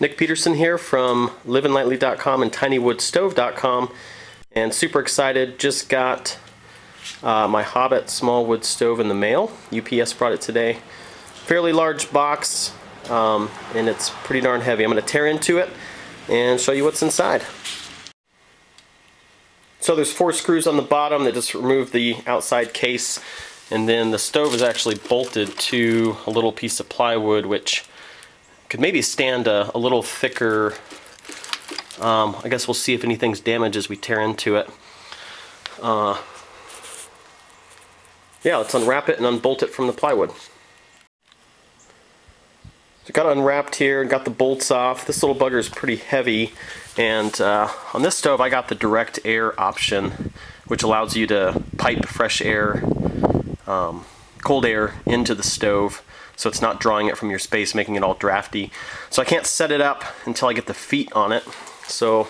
Nick Peterson here from livinlightly.com and tinywoodstove.com and super excited just got uh, my Hobbit small wood stove in the mail. UPS brought it today. Fairly large box um, and it's pretty darn heavy. I'm gonna tear into it and show you what's inside. So there's four screws on the bottom that just remove the outside case and then the stove is actually bolted to a little piece of plywood which could maybe stand a, a little thicker, um, I guess we'll see if anything's damaged as we tear into it. Uh, yeah, let's unwrap it and unbolt it from the plywood. So got unwrapped here, got the bolts off. This little bugger is pretty heavy and uh, on this stove I got the direct air option which allows you to pipe fresh air, um, cold air into the stove so it's not drawing it from your space, making it all drafty. So I can't set it up until I get the feet on it. So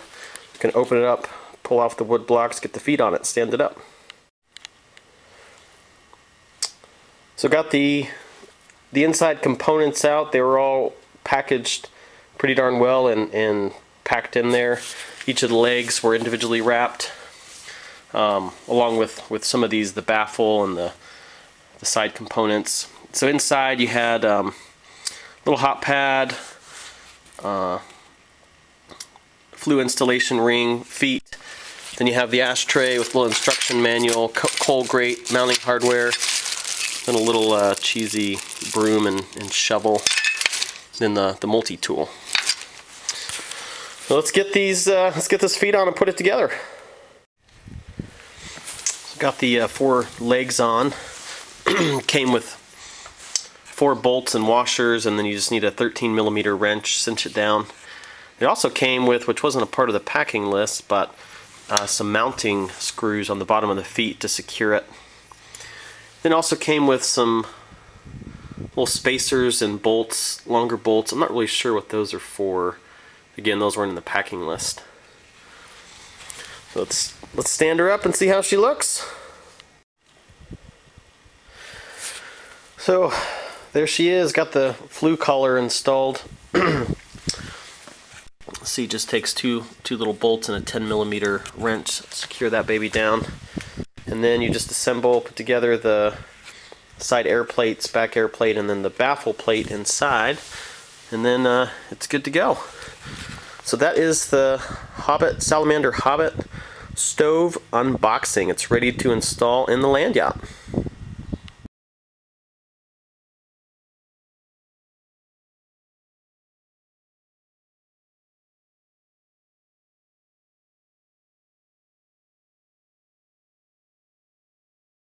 you can open it up, pull off the wood blocks, get the feet on it, stand it up. So got the the inside components out. They were all packaged pretty darn well and, and packed in there. Each of the legs were individually wrapped, um, along with, with some of these, the baffle and the, the side components so inside you had um, a little hot pad, uh, flue installation ring, feet. Then you have the ashtray with a little instruction manual, coal grate, mounting hardware, then a little uh, cheesy broom and, and, shovel, then the, the multi-tool. So let's get these, uh, let's get this feet on and put it together. got the uh, four legs on. Came with four bolts and washers and then you just need a 13 millimeter wrench, cinch it down. It also came with, which wasn't a part of the packing list, but uh, some mounting screws on the bottom of the feet to secure it. Then also came with some little spacers and bolts, longer bolts. I'm not really sure what those are for. Again, those weren't in the packing list. So let's let's stand her up and see how she looks. So there she is, got the flue collar installed. See, just takes two two little bolts and a 10 millimeter wrench, secure that baby down. And then you just assemble, put together the side air plates, back air plate, and then the baffle plate inside. And then uh, it's good to go. So that is the Hobbit, Salamander Hobbit stove unboxing. It's ready to install in the land yacht.